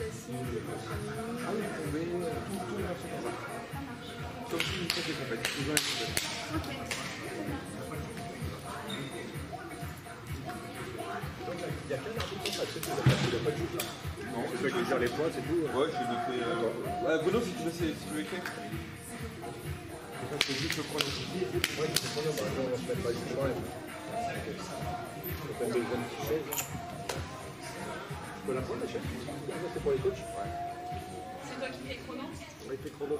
Ah oui, vous pouvez tout, ça. Il y a plein d'articles comme ça, n'y a pas de joute là. Non, C'est toi qui dire les points, c'est tout. Ouais, je vais Bruno, si tu veux, si tu veux. Ça, juste le. Ouais, c'est chaise. Tu peux la prendre, la chaise Ça, C'est pour les coachs. C'est toi qui fais le chrono? Ouais, il fait chrono.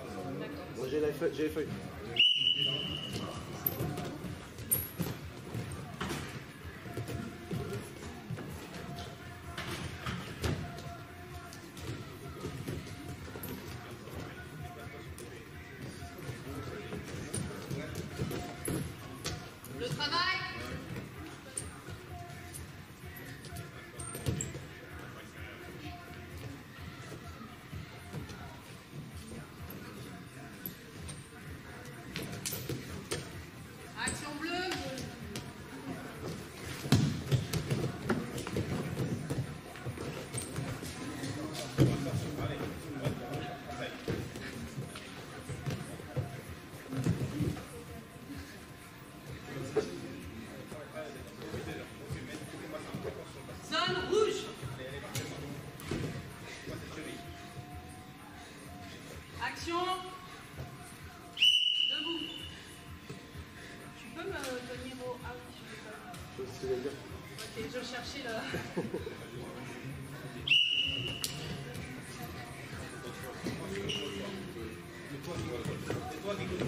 Moi, j'ai la feuille- j'ai les feuilles. Dire. Ok, je cherchais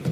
le...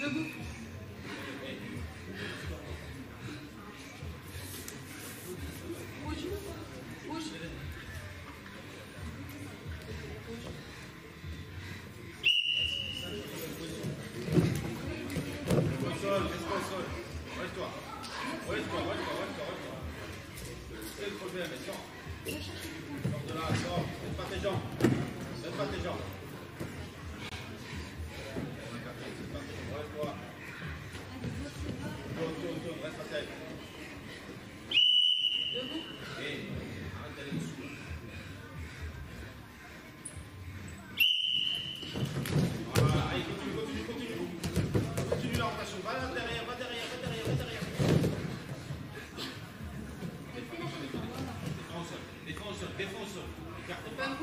Debout Rouge Rouge Debout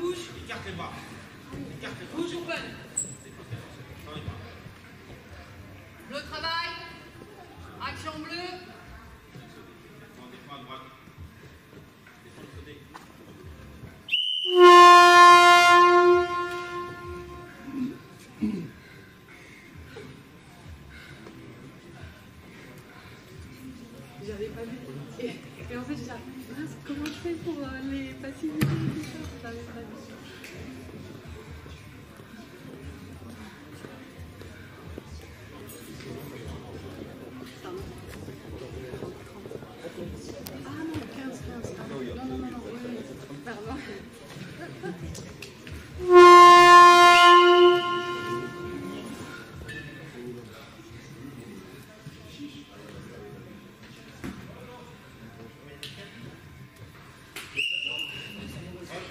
Rouge Écarte les bras. Écarte les bras. Rouge open Bleu travail Action bleue Ah non, 15, 15. Ah, non, non, non, non, oui. Pardon.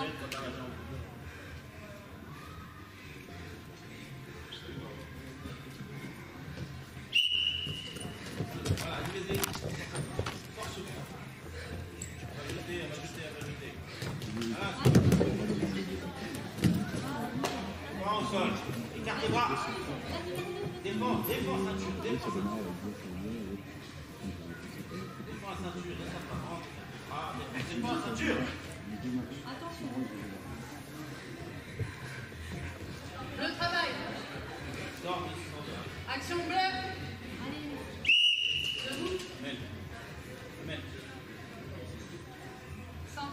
Centre. Voilà, bras. Défends, défends, ceinture, défends. Défends la ceinture, descends pas. Rentre. Ah, défends, la ceinture. Le travail. Action bleue. Debout. Mène. Mène. Centre.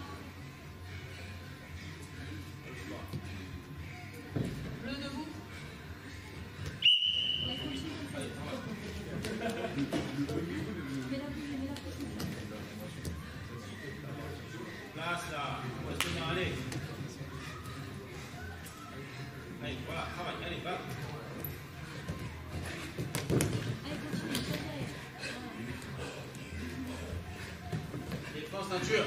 Bleu debout. Place là. Allez. Allez, voilà, travaille, allez, va. Défends ceinture.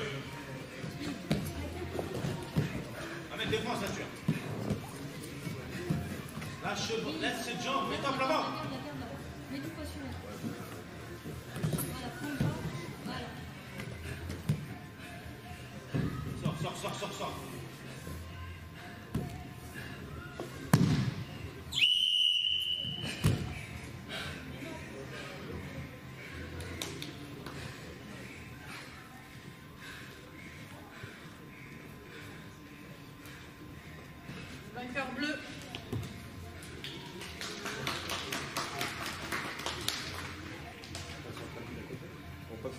Ahmed, défends ceinture. Lâche, laisse cette jambe, bas. Mets-toi sur Vainqueur bleu. On passe